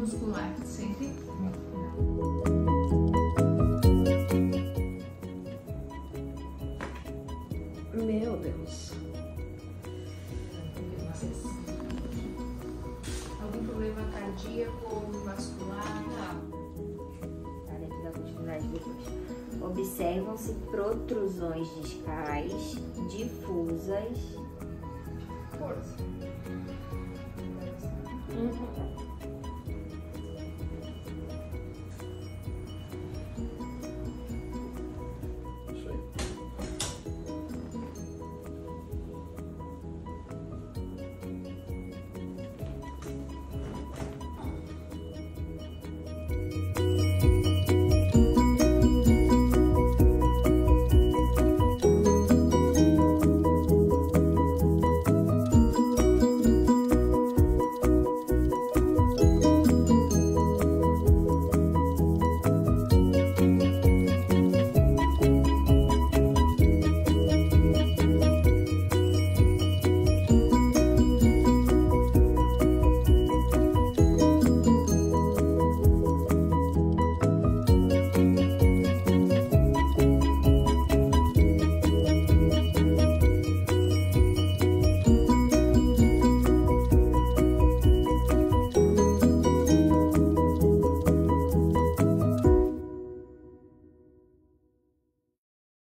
muscular, sempre. Meu Deus. Algum problema cardíaco ou vascular? Olha aqui da continuidade depois. Observam-se protrusões discais difusas Força.